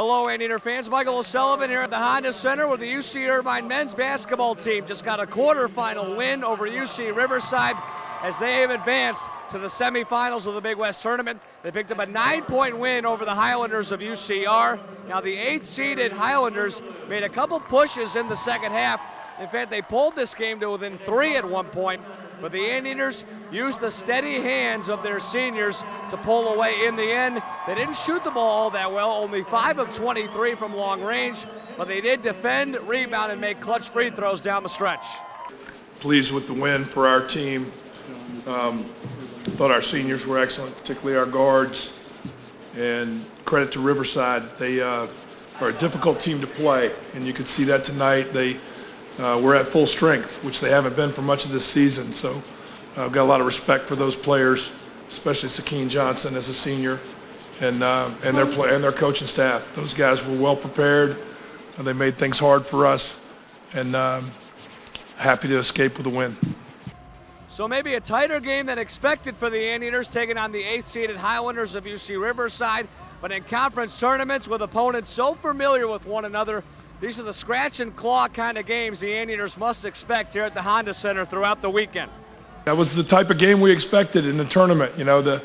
Hello, Anteater fans. Michael O'Sullivan here at the Honda Center with the UC Irvine men's basketball team. Just got a quarterfinal win over UC Riverside as they have advanced to the semifinals of the Big West Tournament. They picked up a nine-point win over the Highlanders of UCR. Now, the eighth-seeded Highlanders made a couple pushes in the second half. In fact, they pulled this game to within three at one point, but the Anteaters used the steady hands of their seniors to pull away in the end. They didn't shoot the ball all that well, only 5 of 23 from long range, but they did defend, rebound, and make clutch free throws down the stretch. Pleased with the win for our team. Um, thought our seniors were excellent, particularly our guards. And credit to Riverside. They uh, are a difficult team to play, and you could see that tonight. They uh, were at full strength, which they haven't been for much of this season. So I've got a lot of respect for those players, especially Sakeen Johnson as a senior, and uh, and their play and their coaching staff. Those guys were well prepared. And they made things hard for us, and um, happy to escape with a win. So maybe a tighter game than expected for the Anteaters, taking on the eighth-seeded Highlanders of UC Riverside. But in conference tournaments with opponents so familiar with one another, these are the scratch and claw kind of games the Anteaters must expect here at the Honda Center throughout the weekend. That was the type of game we expected in the tournament. You know, the,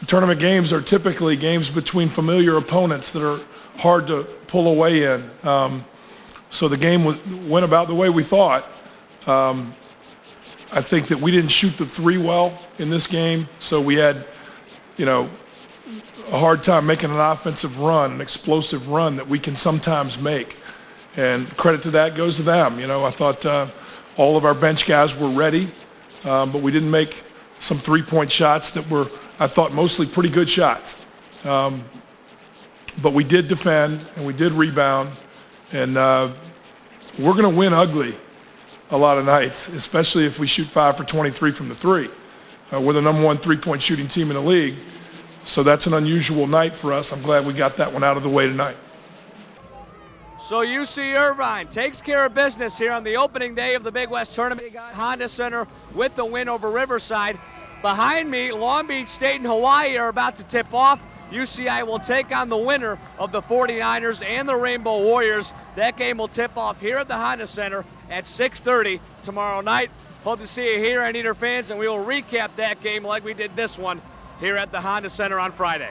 the tournament games are typically games between familiar opponents that are hard to pull away in. Um, so the game went about the way we thought. Um, I think that we didn't shoot the three well in this game, so we had, you know, a hard time making an offensive run, an explosive run that we can sometimes make. And credit to that goes to them. You know, I thought uh, all of our bench guys were ready um, but we didn't make some three-point shots that were, I thought, mostly pretty good shots. Um, but we did defend and we did rebound, and uh, we're going to win ugly a lot of nights, especially if we shoot five for 23 from the three. Uh, we're the number one three-point shooting team in the league, so that's an unusual night for us. I'm glad we got that one out of the way tonight. So UC Irvine takes care of business here on the opening day of the Big West Tournament. Honda Center with the win over Riverside. Behind me, Long Beach State and Hawaii are about to tip off. UCI will take on the winner of the 49ers and the Rainbow Warriors. That game will tip off here at the Honda Center at 6.30 tomorrow night. Hope to see you here, Anteater fans, and we will recap that game like we did this one here at the Honda Center on Friday.